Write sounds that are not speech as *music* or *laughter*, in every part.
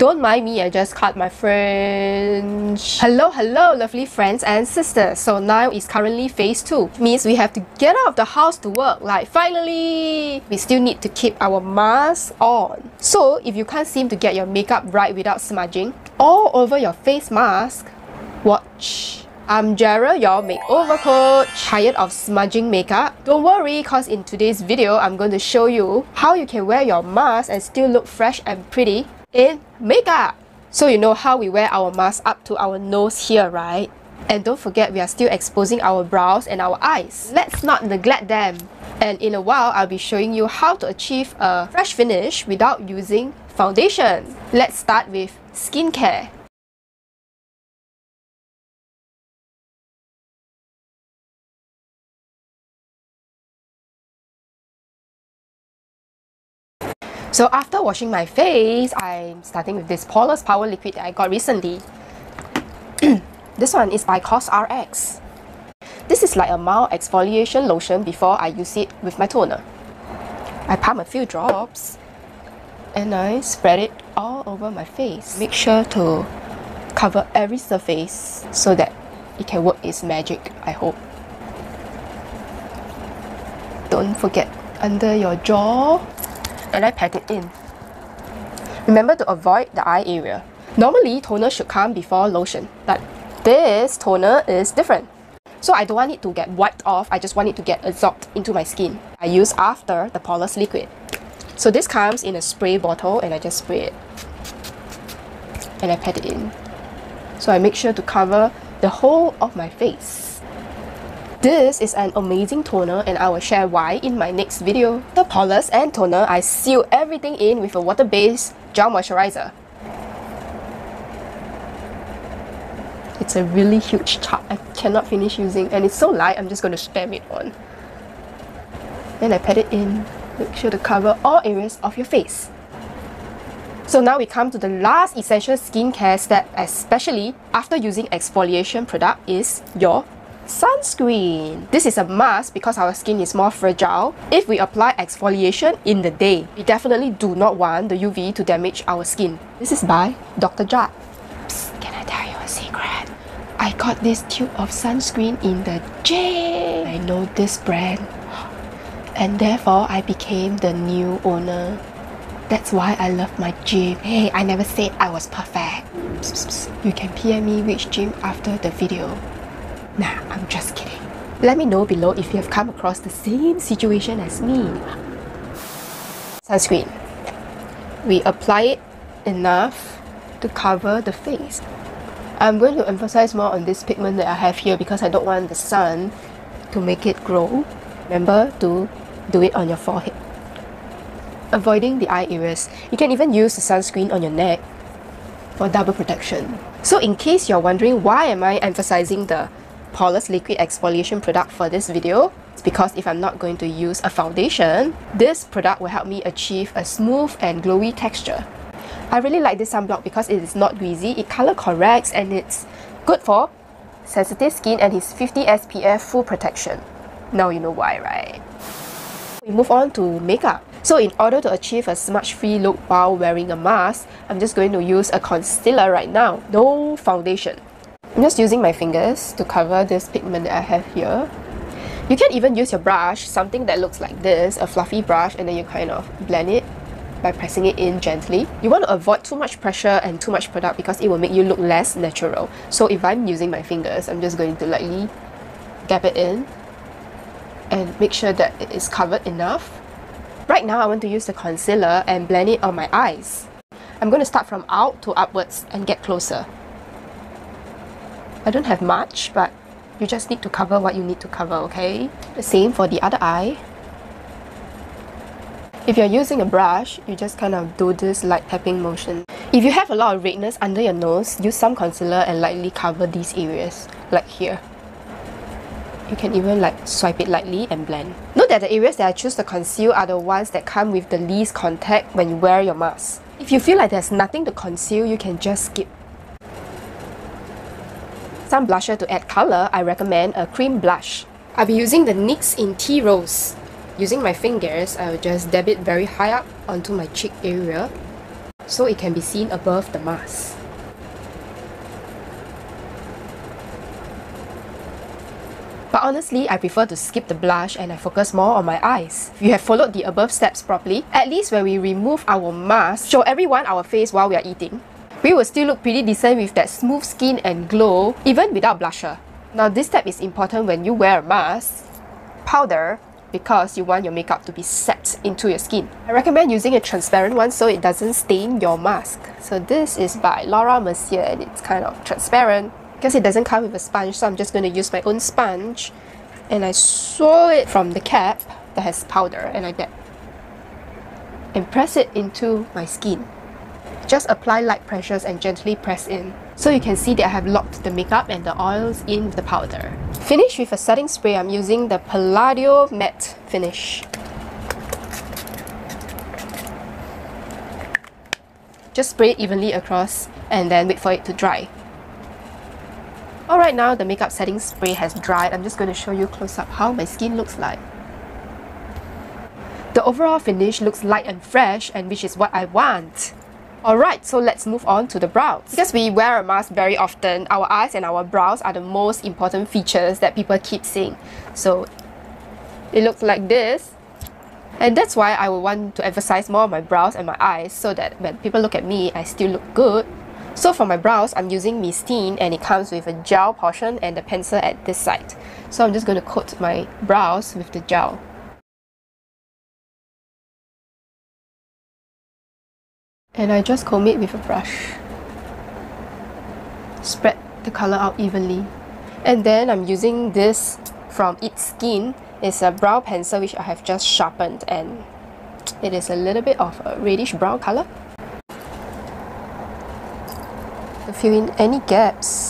Don't mind me, I just cut my French. Hello, hello, lovely friends and sisters. So now is currently phase 2. Means we have to get out of the house to work. Like, finally! We still need to keep our mask on. So, if you can't seem to get your makeup right without smudging all over your face mask, watch. I'm Gerra, your makeover coach. Tired of smudging makeup? Don't worry, cause in today's video, I'm going to show you how you can wear your mask and still look fresh and pretty in makeup. So you know how we wear our mask up to our nose here, right? And don't forget, we are still exposing our brows and our eyes. Let's not neglect them. And in a while, I'll be showing you how to achieve a fresh finish without using foundation. Let's start with skincare. So after washing my face, I'm starting with this Poreless Power Liquid that I got recently. *clears throat* this one is by COSRX. This is like a mild exfoliation lotion before I use it with my toner. I pump a few drops and I spread it all over my face. Make sure to cover every surface so that it can work its magic, I hope. Don't forget under your jaw and I pat it in. Remember to avoid the eye area. Normally, toner should come before lotion, but this toner is different. So I don't want it to get wiped off, I just want it to get absorbed into my skin. I use after the Poreless liquid. So this comes in a spray bottle and I just spray it. And I pat it in. So I make sure to cover the whole of my face. This is an amazing toner and I will share why in my next video. The Poreless and toner, I seal everything in with a water-based gel moisturizer. It's a really huge tub I cannot finish using and it's so light I'm just going to spam it on. Then I pat it in. Make sure to cover all areas of your face. So now we come to the last essential skincare step especially after using exfoliation product is your Sunscreen. This is a must because our skin is more fragile. If we apply exfoliation in the day, we definitely do not want the UV to damage our skin. This is by Dr. Psst, can I tell you a secret? I got this tube of sunscreen in the gym. I know this brand and therefore I became the new owner. That's why I love my gym. Hey, I never said I was perfect. Psst, psst. You can PM me which gym after the video. Nah, I'm just kidding. Let me know below if you have come across the same situation as me. Sunscreen. We apply it enough to cover the face. I'm going to emphasize more on this pigment that I have here because I don't want the sun to make it grow. Remember to do it on your forehead. Avoiding the eye areas. You can even use the sunscreen on your neck for double protection. So in case you're wondering why am I emphasizing the Poreless liquid exfoliation product for this video because if I'm not going to use a foundation, this product will help me achieve a smooth and glowy texture. I really like this sunblock because it is not greasy, it color corrects and it's good for sensitive skin and it's 50 SPF full protection. Now you know why, right? We move on to makeup. So in order to achieve a smudge-free look while wearing a mask, I'm just going to use a concealer right now. No foundation. I'm just using my fingers to cover this pigment that I have here. You can even use your brush, something that looks like this, a fluffy brush, and then you kind of blend it by pressing it in gently. You want to avoid too much pressure and too much product because it will make you look less natural. So if I'm using my fingers, I'm just going to lightly dab it in and make sure that it is covered enough. Right now, I want to use the concealer and blend it on my eyes. I'm going to start from out to upwards and get closer. I don't have much, but you just need to cover what you need to cover, okay? The same for the other eye. If you're using a brush, you just kind of do this light tapping motion. If you have a lot of redness under your nose, use some concealer and lightly cover these areas, like here. You can even like swipe it lightly and blend. Note that the areas that I choose to conceal are the ones that come with the least contact when you wear your mask. If you feel like there's nothing to conceal, you can just skip some blusher to add color, I recommend a cream blush. I'll be using the NYX in Tea Rose. Using my fingers, I will just dab it very high up onto my cheek area so it can be seen above the mask. But honestly, I prefer to skip the blush and I focus more on my eyes. If you have followed the above steps properly, at least when we remove our mask, show everyone our face while we are eating, we will still look pretty decent with that smooth skin and glow, even without blusher. Now this step is important when you wear a mask. Powder, because you want your makeup to be set into your skin. I recommend using a transparent one so it doesn't stain your mask. So this is by Laura Mercier and it's kind of transparent because it doesn't come with a sponge so I'm just going to use my own sponge and I swirl it from the cap that has powder and like that and press it into my skin. Just apply light pressures and gently press in. So you can see that I have locked the makeup and the oils in with the powder. Finish with a setting spray, I'm using the Palladio Matte Finish. Just spray it evenly across and then wait for it to dry. Alright now the makeup setting spray has dried, I'm just going to show you close up how my skin looks like. The overall finish looks light and fresh and which is what I want. Alright, so let's move on to the brows. Because we wear a mask very often, our eyes and our brows are the most important features that people keep seeing. So it looks like this. And that's why I would want to emphasize more my brows and my eyes so that when people look at me, I still look good so for my brows, I'm using Mistine and it comes with a gel portion and a pencil at this side. So I'm just going to coat my brows with the gel. And I just comb it with a brush. Spread the color out evenly. And then I'm using this from It's Skin. It's a brow pencil which I have just sharpened and it is a little bit of a reddish brown color to fill in any gaps.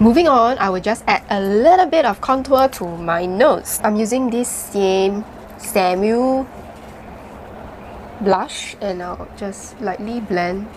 Moving on, I will just add a little bit of contour to my nose. I'm using this same Samuel blush and I'll just lightly blend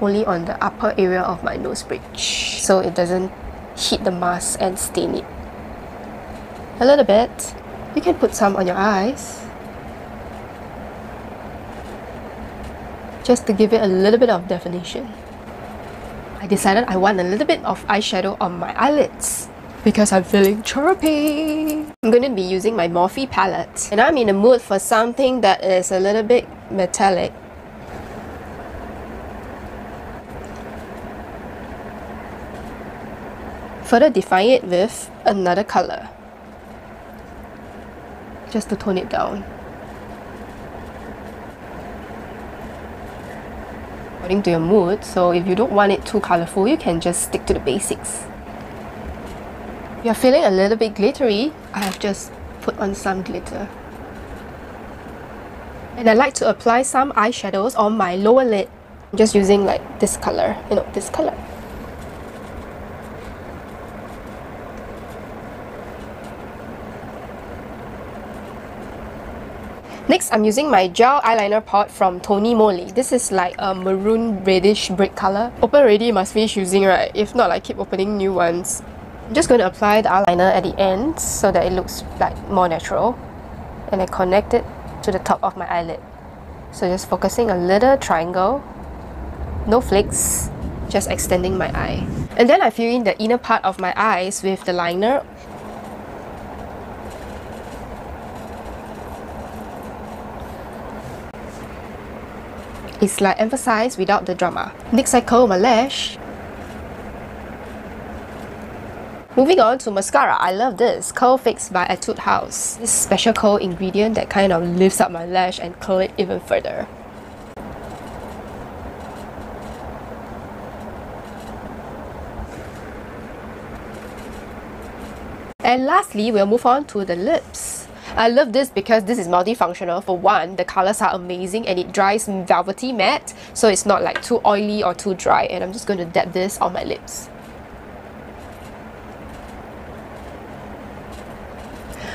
only on the upper area of my nose bridge so it doesn't hit the mask and stain it. A little bit. You can put some on your eyes. Just to give it a little bit of definition. I decided I want a little bit of eyeshadow on my eyelids because I'm feeling chirpy. I'm going to be using my Morphe palette and I'm in the mood for something that is a little bit metallic Further define it with another color. Just to tone it down. According to your mood, so if you don't want it too colorful, you can just stick to the basics. If you're feeling a little bit glittery, I have just put on some glitter. And I like to apply some eyeshadows on my lower lid. I'm just using like this color, you know, this color. Next, I'm using my gel eyeliner pot from Tony Moly. This is like a maroon reddish brick color. Open already, must finish using, right? If not, I keep opening new ones. I'm just going to apply the eyeliner at the end so that it looks like more natural. And I connect it to the top of my eyelid. So just focusing a little triangle. No flakes, just extending my eye. And then I fill in the inner part of my eyes with the liner It's like emphasized without the drama. Next I curl my lash. Moving on to mascara, I love this, Curl Fix by Etude House. This special curl ingredient that kind of lifts up my lash and curl it even further. And lastly, we'll move on to the lips. I love this because this is multifunctional. For one, the colors are amazing and it dries velvety matte, so it's not like too oily or too dry. And I'm just going to dab this on my lips.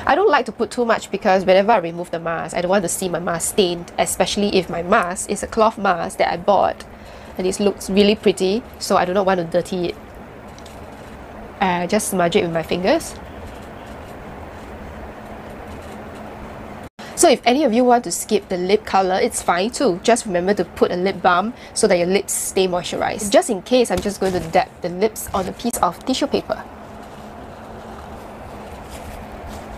I don't like to put too much because whenever I remove the mask, I don't want to see my mask stained, especially if my mask is a cloth mask that I bought and it looks really pretty, so I do not want to dirty it. uh, just smudge it with my fingers. So if any of you want to skip the lip color, it's fine too. Just remember to put a lip balm so that your lips stay moisturized. Just in case, I'm just going to dab the lips on a piece of tissue paper.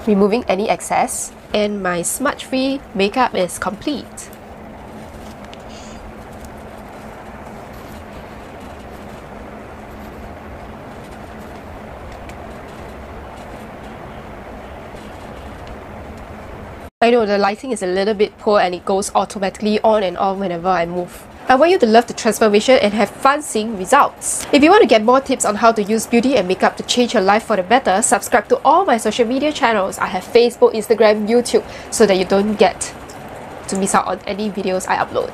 Removing any excess. And my smudge-free makeup is complete. I know the lighting is a little bit poor and it goes automatically on and off whenever I move. I want you to love the transformation and have fun seeing results. If you want to get more tips on how to use beauty and makeup to change your life for the better, subscribe to all my social media channels. I have Facebook, Instagram, YouTube so that you don't get to miss out on any videos I upload.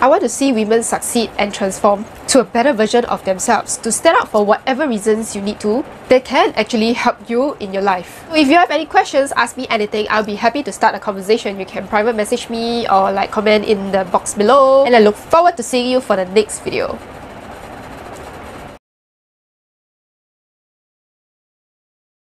I want to see women succeed and transform to a better version of themselves, to stand up for whatever reasons you need to, that can actually help you in your life. If you have any questions, ask me anything. I'll be happy to start a conversation. You can private message me or like comment in the box below. And I look forward to seeing you for the next video.